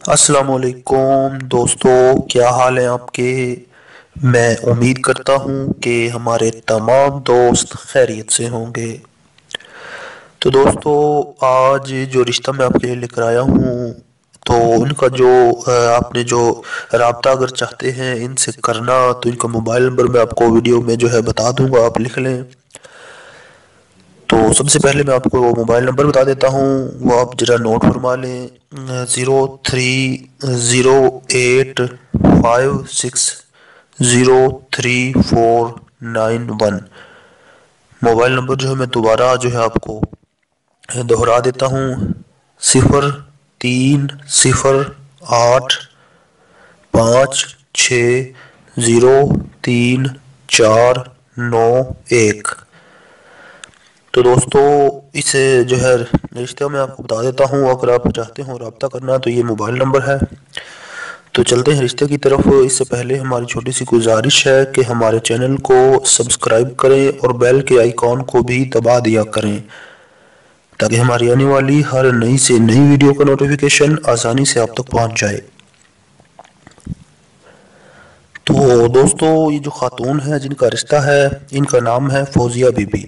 असलकुम दोस्तों, क्या हाल है आपके? मैं उम्मीद करता हूँ कि हमारे तमाम दोस्त खैरियत से होंगे। तो दोस्तों, आज जो रिश्ता मैं आपके लिए लेकर आया हूँ तो उनका जो आपने जो रबता अगर चाहते हैं इनसे करना तो इनका मोबाइल नंबर मैं आपको वीडियो में जो है बता दूँगा, आप लिख लें। सबसे पहले मैं आपको मोबाइल नंबर बता देता हूँ। वो आप ज़रा नोट फरमा लें। Zero three zero eight five six zero three four nine one. Mobile number जो है मैं दोबारा जो है आपको दोहरा देता हूँ। सिफर तीन, सिफर आठ, पाँच, छ, ज़ीरो, तीन, चार, नौ, एक। तो दोस्तों, इस जो है रिश्ते में आपको बता देता हूँ, अगर आप चाहते हो रबता करना तो ये मोबाइल नंबर है। तो चलते हैं रिश्ते की तरफ़। इससे पहले हमारी छोटी सी गुजारिश है कि हमारे चैनल को सब्सक्राइब करें और बेल के आइकॉन को भी दबा दिया करें, ताकि हमारी आने वाली हर नई से नई वीडियो का नोटिफिकेशन आसानी से आप तक पहुँच जाए। तो दोस्तों, ये जो खातून है, जिनका रिश्ता है, इनका नाम है फौजिया बीबी।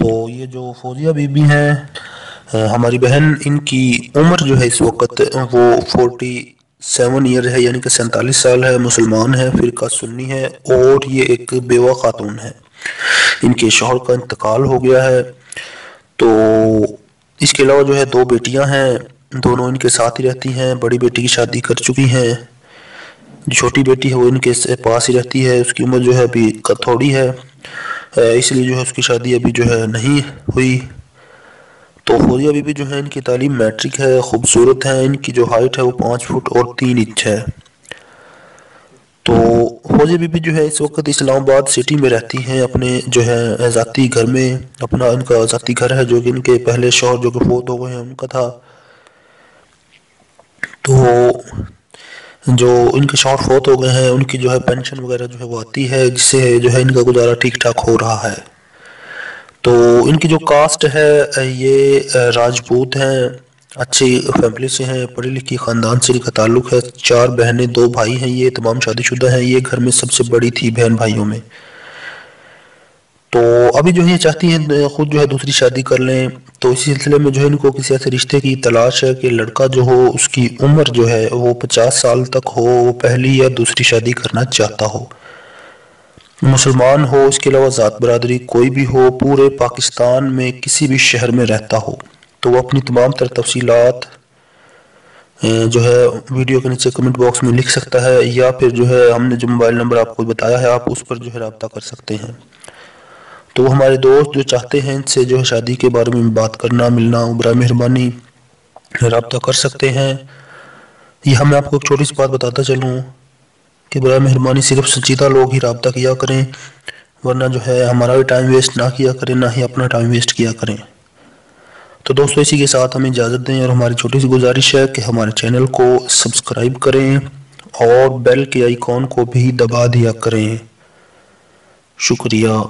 तो ये जो फौजिया बीबी हैं हमारी बहन, इनकी उम्र जो है इस वक्त, वो फोर्टी सेवन ईयर है, यानी कि सैंतालीस साल है, मुसलमान है फिर का सुन्नी है, और ये एक बेवा खातून है। इनके शोहर का इंतकाल हो गया है। तो इसके अलावा जो है दो बेटियाँ हैं, दोनों इनके साथ ही रहती हैं, बड़ी बेटी की शादी कर चुकी हैं। छोटी बेटी है, वो इनके पास ही रहती है, उसकी उम्र जो है अभी थोड़ी है। इसलिए जो है उसकी शादी अभी जो है नहीं हुई। तो फौजिया बीबी जो है इनकी तालीम मैट्रिक है, खूबसूरत है, इनकी जो हाइट है वो पाँच फुट और तीन इंच है। तो फौजिया बीबी जो है इस वक्त इस्लामाबाद सिटी में रहती हैं, अपने जो है ज़ाती घर में, अपना इनका ज़ाती घर है जो कि इनके पहले शोहर जो कि फोत हो गए हैं, उनका था। तो जो इनके शॉर्ट फोत हो गए हैं, उनकी जो है पेंशन वगैरह जो है वो आती है, जिससे जो है इनका गुजारा ठीक ठाक हो रहा है। तो इनकी जो कास्ट है, ये राजपूत हैं, अच्छी फैमिली से हैं पढ़ी लिखी ख़ानदान से इनका ताल्लुक़ है, चार बहनें, दो भाई हैं, ये तमाम शादीशुदा हैं, ये घर में सबसे बड़ी थी बहन भाइयों में। तो अभी जो है चाहती हैं खुद जो है दूसरी शादी कर लें। तो इसी सिलसिले में जो है इनको किसी ऐसे रिश्ते की तलाश है कि लड़का जो हो, उसकी उम्र जो है, वो पचास साल तक हो, वो पहली या दूसरी शादी करना चाहता हो। मुसलमान हो, इसके अलावा ज़ात बरदरी कोई भी हो, पूरे पाकिस्तान में किसी भी शहर में रहता हो तो वो अपनी तमाम तर तफसीलात जो है वीडियो के नीचे कमेंट बॉक्स में लिख सकता है, या फिर जो है हमने जो मोबाइल नंबर आपको बताया है, आप उस पर जो है रबता कर सकते हैं। तो हमारे दोस्त जो चाहते हैं इनसे जो है शादी के बारे में बात करना, मिलना बरा मेहरबानी, रबता कर सकते हैं। यह मैं आपको एक छोटी सी बात बताता चलूँ कि बरा मेहरबानी सिर्फ़ संजीदा लोग ही रबता किया करें, वरना जो है हमारा भी टाइम वेस्ट ना किया करें, ना ही अपना टाइम वेस्ट किया करें। तो दोस्तों, इसी के साथ हमें इजाज़त दें और हमारी छोटी सी गुजारिश है कि हमारे चैनल को सब्सक्राइब करें और बेल के आइकॉन को भी दबा दिया करें। शुक्रिया।